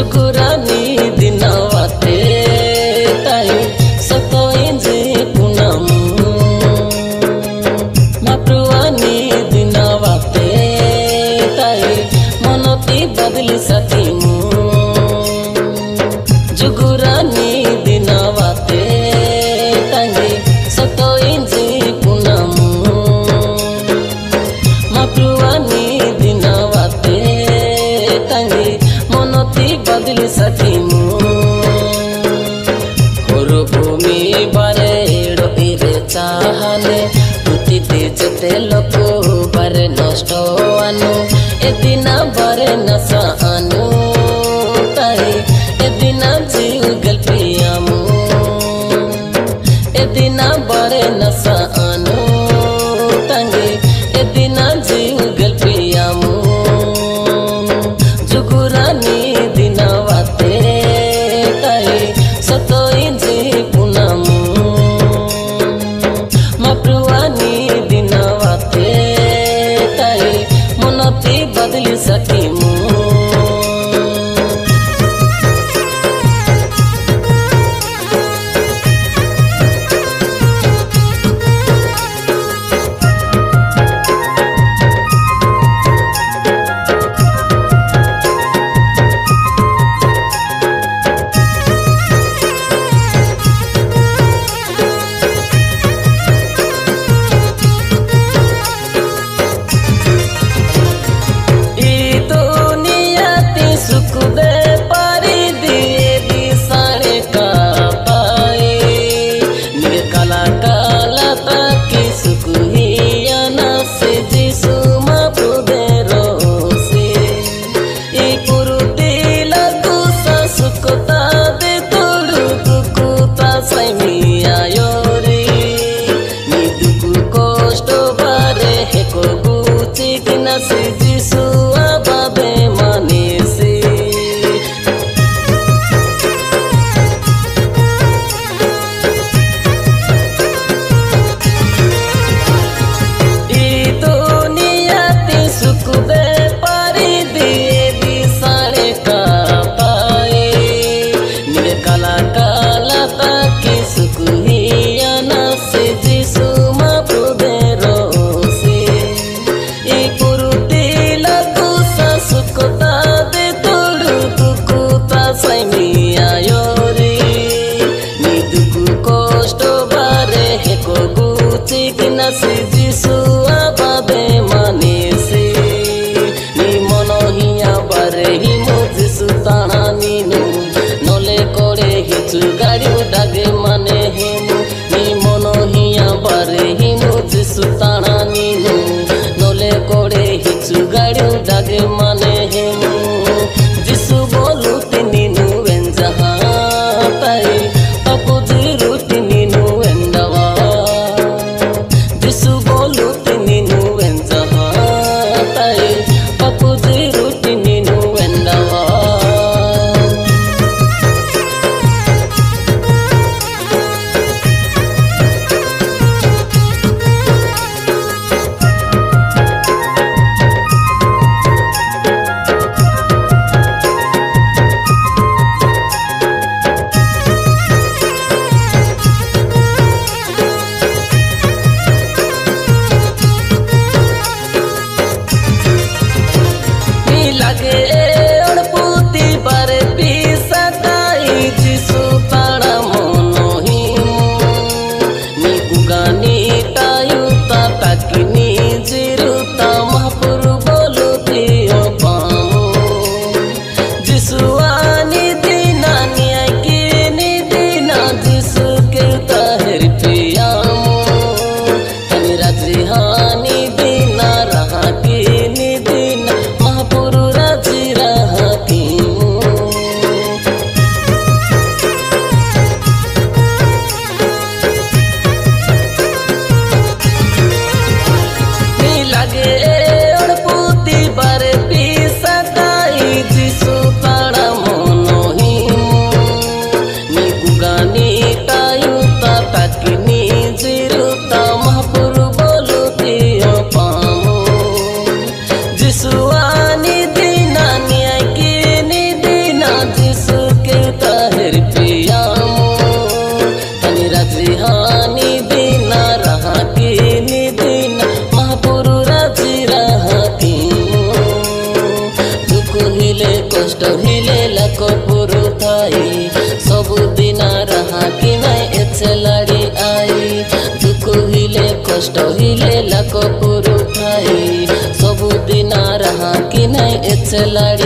bersyukur নষ্ট ganas de see নাই